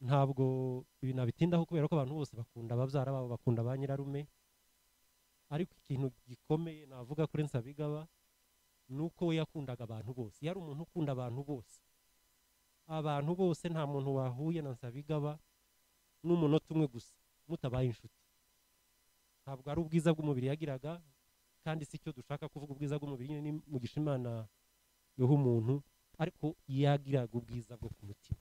ntabwo ibi nabitindaho kubera ko abantu bose bakunda ababyara babo bakunda ba nyirarume. Ariko ikintu gikomeye navuga kuri nsabigaba ni uko we yakundaga abantu bose. Yari umuntu ukunda abantu bose. Abantu bose nta muntu wahuye na nsabigaba n'umunota umwe gusa. Mutabaye inshuti. Ntabwo ari ubwiza bw'umubiri yagiraga kandi si cyo dushaka kuvuga ubwiza bw'umubiri ni mugisha imana yuha umuntu ariko yagiraga ubwiza bwo ku mutima.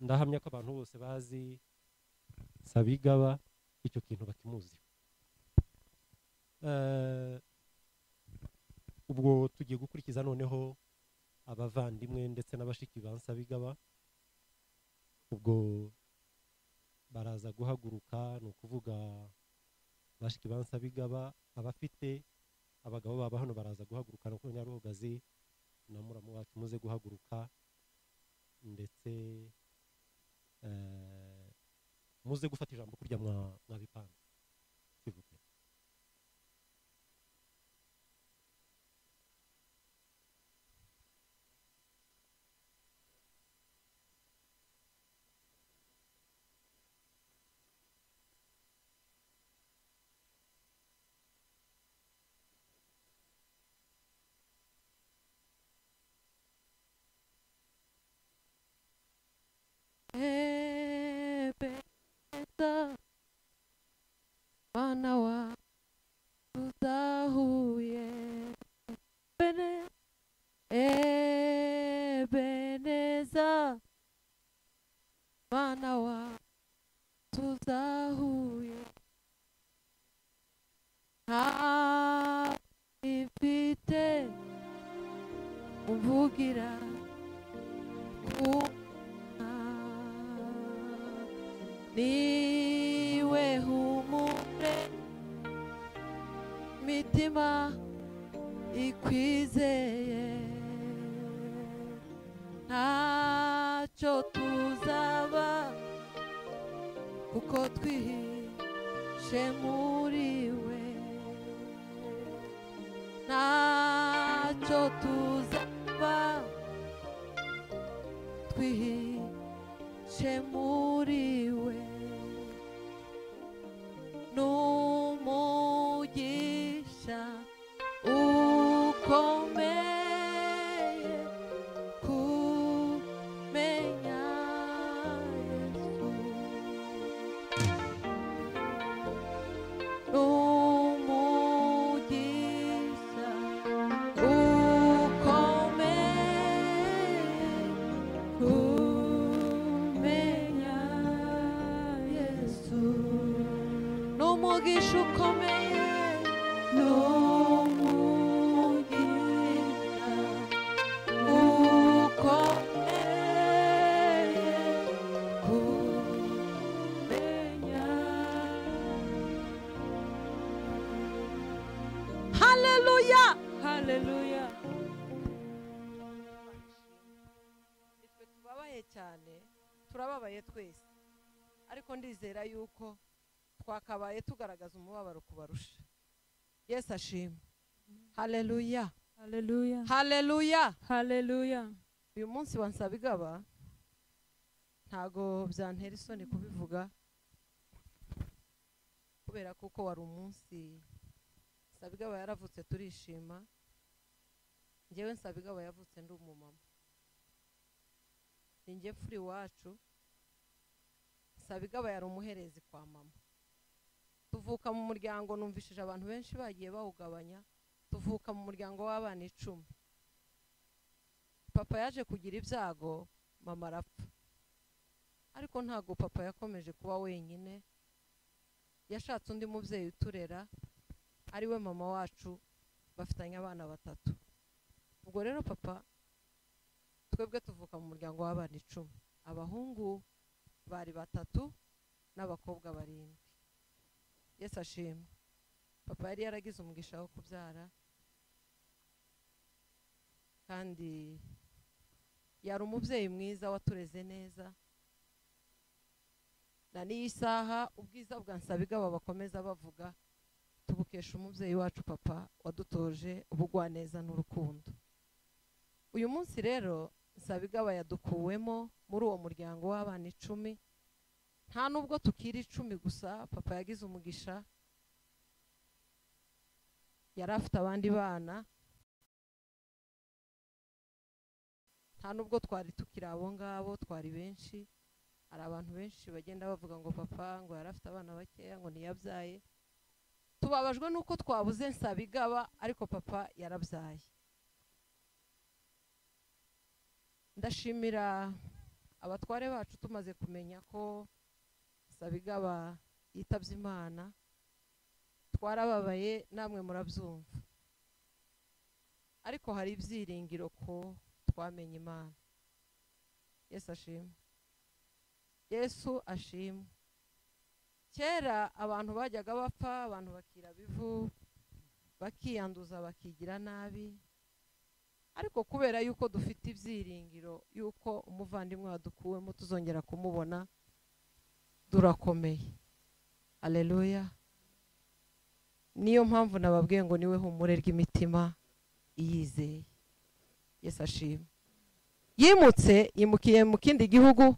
Ndahamya ko abantu bose bazi sabigaba icyo kintu bakimuziho. Eh, ubwo tugiye gukurikiza noneho abavandimwe ndetse n'abashiki ba nsabigaba ubwo baraza guhaguruka ni ukuvuga bashiki ba nsabigaba abafite abagabo babo hano baraza guhaguruka no nyaruhogazi na muramu wacu muze guhaguruka ndetse muze gufata ijambo kurya mwa- mwabipanze umvugira ku niwe humure. Mitima ikwizeye. Ntacyo tuzaba kuko twihishe muri we. Ntacyo tuzaba quick, n'umugisha ukomeye n'umugisha ukomeye kumenya haleluya nitwe tubabaye cyane turababaye twese ariko ndizera yuko twakabaye tugaragaza umubabaro kubarusha yesu ashimwe. Haleluya Hallelujah. haleluya Hallelujah. uyu munsi wa nsabigaba ntago byantera isoni kubivuga kubera kuko wari umunsi nsabigaba yaravutse turishima njyewe nsabigaba yavutse ndi umumama. Ni njye mfura iwacu nsabigaba yari umuherezi kwa mama. Tuvuka mu muryango numvishije abantu benshi bagiye bawugabanya tuvuka mu muryango w'abana icumi. Papa yaje kugira ibyago mama arapfa. Ariko ntabwo papa yakomeje kuba wenyine. Yashatse undi mubyeyi uturera ari we mama wacu bafitanye abana batatu. Ubwo rero papa twebwe tuvuka mu muryango w'abana icumi. Abahungu bari batatu n'abakobwa barindwi. Yesu ashimwe papa yari yaragize umugisha wo kubyara kandi yari umubyeyi mwiza watureze neza. Na n'iyi saha ubwiza bwa nsabigaba bakomeza bavuga tubukesha umubyeyi wacu papa wadutoje ubugwaneza n'urukundo. Uyu munsi rero nsabigaba yadukuwemo muri uwo muryango w'abana icumi nta nubwo tukiri icumi gusa papa yagize umugisha yari afite abandi bana nta nubwo twari tukiri abo ngabo twari benshi hari abantu benshi bagenda bavuga ngo papa ngo yari afite abana bakeya ngo ntiyabyaye. Tubabajwe n'uko twabuze nsabigaba ariko papa yarabyaye. Ndashimira abatware bacu tumaze kumenya ko nsabigaba yitabye imana twarababaye namwe murabyumva. Ariko hari ibyiringiro ko twamenye imana. Yesu ashimwe. Yesu ashimwe. Kera abantu bajyaga bapfa abantu bakira bivu bakiyanduza bakigira nabi. Ariko kubera yuko dufite ibyiringiro yuko umuvandimwe wadukuwemo tuzongera kumubona durakomeye aleluya niyo mpamvu nababwiye ngo ni we humure ry'imitima iyizeye yesu ashimwe yimutse yimukiye mu kindi gihugu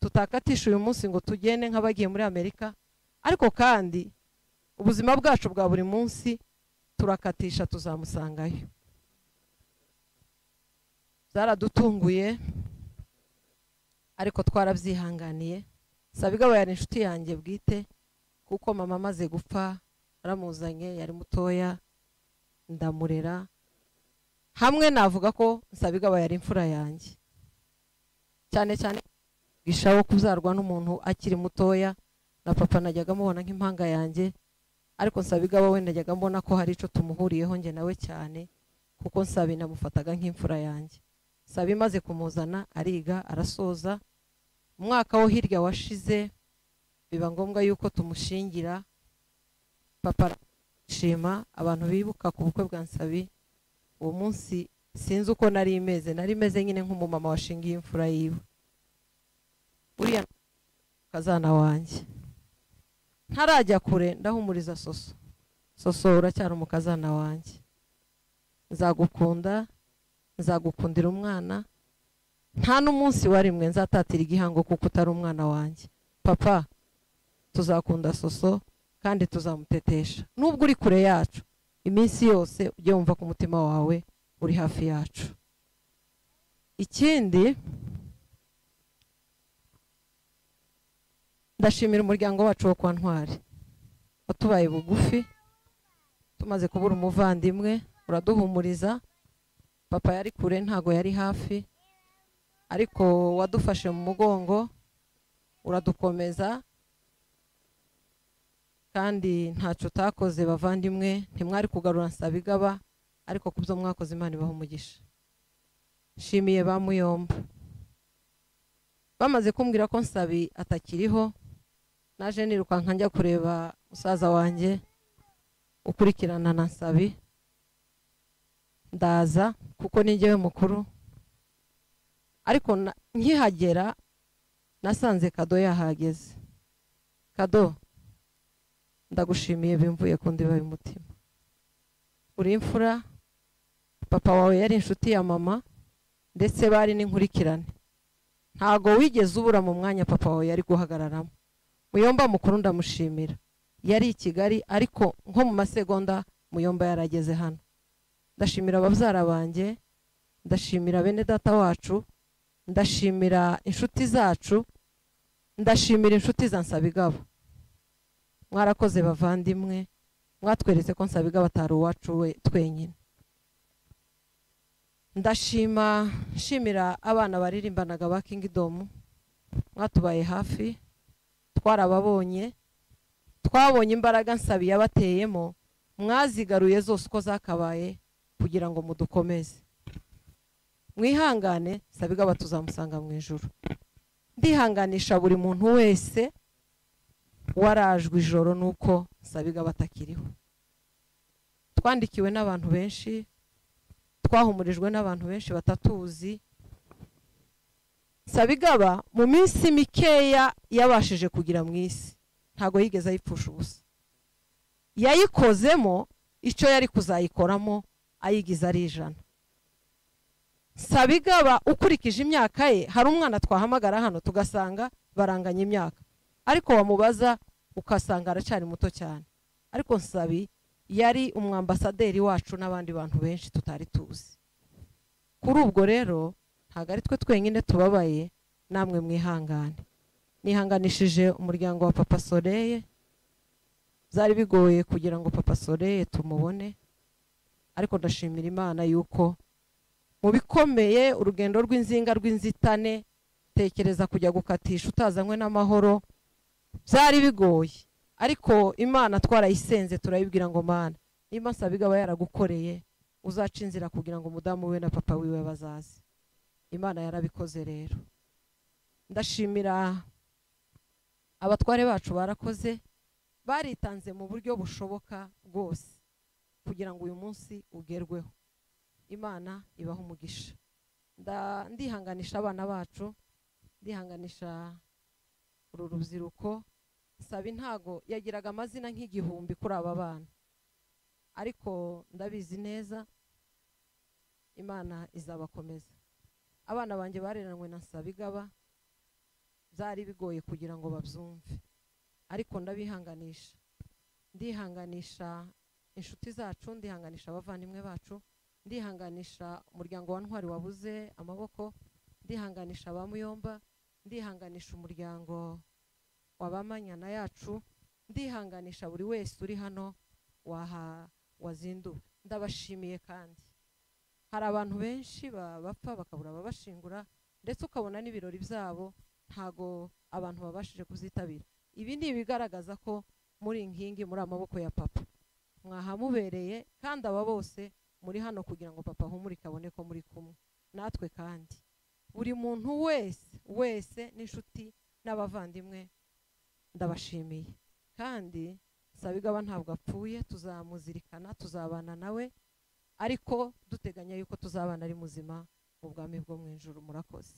tutakatisha uyu munsi ngo tugende nk'abagiye muri amerika. Ariko kandi ubuzima bwacu bwa buri munsi turakatisha tuzamusangayo. Byaradutunguye ariko twarabyihanganiye. Sabigaba yari inshuti yanjye bwite kuko mama amaze gupfa aramuzanye yari mutoya ndamurera. Hamwe navuga ko nsabigaba yari imfura yanjye. Cyane cyane gishaho kubyarwa n'umuntu akiri mutoya na papa najyaga mubona nk'impanga yanjye ariko nsabigaba we najyaga mbona ko hari icyo tumuhuriyeho njye nawe cyane kuko nsabi namufataga nk'imfura yanjye. Sabi imaze kumuzana ariga arasoza umwaka wo hirya washize biba ngombwa yuko tumushingira. Papa arashima abantu bibuka ku bukwe bwa nsabi. Uwo munsi sinzi uko nari imeze nari imeze nyine nk'umumama washingiye imfura yiwe. Uriya kazana wanjye. Ntarajya kure ndahumuriza soso. Soso uracyari umukazana wanjye. Nzagukunda nzagukundira umwana nta n'umunsi wa rimwe nzatatira igihango kuko utari umwana wanjye. Papa tuzakunda soso kandi tuzamutetesha. Nubwo uri kure yacu iminsi yose ujye wumva ko umutima wawe uri hafi yacu. Ikindi ndashimira umuryango wacu wo kwa ntwari. Watubaye bugufi tumaze kubura umuvandimwe uraduhumuriza. Papa yari kure ntago yari hafi. Ariko wadufashe mu mugongo uradukomeza kandi ntacyo utakoze bavandimwe ntimwari kugarura nsabigaba ariko ku byo mwakoze imana ibaha umugisha. Nshimiye ba muyomba bamaze kumbwira ko nsabi atakiriho naje nirukanka njya kureba musaza wanjye ukurikirana na nsabi. Ndaza kuko ni njyewe mukuru ariko nkihagera nasanze kado yahageze. Kado ndagushimiye bimvuye ku ndiba y'umutima. Uri imfura papa wawe yari inshuti ya mama ndetse bari n'inkurikirane. Ntago wigeze ubura mu mwanya papa wawe yari guhagararamo. Muyomba mukuru ndamushimira. Yari i kigali ariko nko mu masegonda muyomba yarageze hano. Ndashimira banjye ndashimira bene data wacu ndashimira inshuti zacu ndashimira inshuti za nsabigabo. Mwarakoze bavandimwe mwatweretse ko nsabigabo atari uwacu we twenyine. Ndashima nshimira abana baririmbanaga ba kingidomu mwatubaye hafi twarababonye twabonye imbaraga nsabi yabateyemo mwazigaruye zose uko zakabaye kugira ngo mudukomeze. Mwihangane nsabigaba tuzamusanga mu ijoro ndihanganisha buri muntu wese warajwe ijoro nuko nsabigaba atakiriho twandikiwe n'abantu benshi twahumurijwe n'abantu benshi batatuzi. Nsabigaba mu minsi mikeya yabashije kugira mu isi. Ntabwo yigeze ayipfusha ubusa. Yayikozemo icyo yari kuzayikoramo ayigize ari ijana. Sabigaba ukurikije imyaka ye hari umwana twahamagara hano tugasanga baranganya imyaka. Ariko wamubaza ugasanga aracyari muto cyane. Ariko nsabi yari umwambasaderi wacu n'abandi bantu benshi tutari tuzi. Kuri ubwo rero ntabwo ari twe twenyine tubabaye namwe mwihangane. Nihanganishije umuryango wa papa soreye byari bigoye kugira ngo papa soreye tumubone. Ariko ndashimira imana yuko mu bikomeye urugendo rw'inzinga rw'inzitane tekereza kujya gukatisha utazanywe n'amahoro byari bigoye. Ariko imana twarayisenze turayibwira ngo mana niba nsabigaba yaragukoreye uzaca inzira kugira ngo umudamu we na papa wiwe bazaze. Imana yarabikoze rero. Ndashimira abatware bacu barakoze baritanze mu buryo bushoboka bwose kugira ngo uyu munsi ugerweho. Imana ibaha umugisha. Ndihanganisha abana bacu ndihanganisha uru rubyiruko. Saba intago yagiraga amazina nk'igihumbi kuri aba bana. Ariko ndabizi neza imana izabakomeza. Abana banjye bareranwe na sabigaba byari bigoye kugira ngo babyumve. Ariko ndabihanganisha. Ndihanganisha inshuti zacu ndihanganisha abavandimwe bacu ndihanganisha umuryango wa ntwari wabuze amaboko ndihanganisha ba muyomba ndihanganisha umuryango wa bamanyana yacu ndihanganisha buri wese uri hano waha wazinduwe. Ndabashimiye kandi. Hari abantu benshi ba- bapfa bakabura ababashingura ndetse ukabona n'ibirori byabo ntago abantu babashije kuzitabira. Ibi ni ibigaragaza ko muri inkingi muri amaboko ya papa. Mwahamubereye kandi aba bose muri hano kugira ngo papa ahumurike abone ko muri kumwe. Natwe kandi. Buri muntu wese wese n'inshuti n'abavandimwe ndabashimiye. Kandi sabigaba ntabwo apfuye tuzamuzirikana tuzabana nawe ariko duteganya yuko tuzabana ari muzima mu bwami bwo mu ijuru murakoze.